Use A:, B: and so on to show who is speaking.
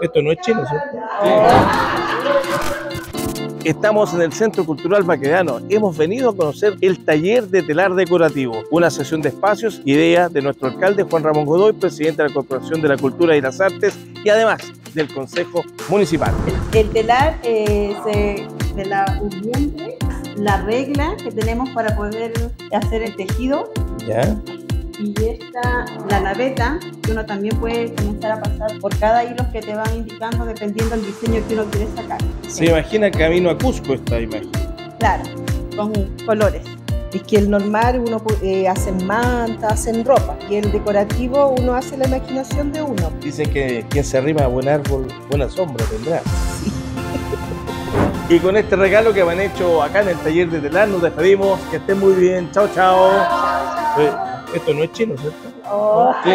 A: Esto no es chino, ¿cierto? Estamos en el Centro Cultural Baquedano. Hemos venido a conocer el taller de telar decorativo, una sesión de espacios, idea de nuestro alcalde Juan Ramón Godoy, presidente de la Corporación de la Cultura y las Artes y además del Consejo Municipal.
B: El telar eh, se, de la uniente, la regla que tenemos para poder hacer el tejido
A: ¿Ya?
B: Y esta, la naveta, que uno también puede comenzar a pasar por cada hilo que te van indicando dependiendo del diseño que uno quiere sacar.
A: Se imagina camino a Cusco esta imagen.
B: Claro, con colores.
C: Es que el normal uno eh, hace mantas, hacen ropa y el decorativo uno hace la imaginación de uno.
A: Dicen que quien se arrima a buen árbol, buena sombra tendrá. Y con este regalo que me han hecho acá en el taller de telar, nos despedimos. Que estén muy bien. Chao, chao. Eh, esto no es chino, ¿cierto?
C: Oh.
A: Sí.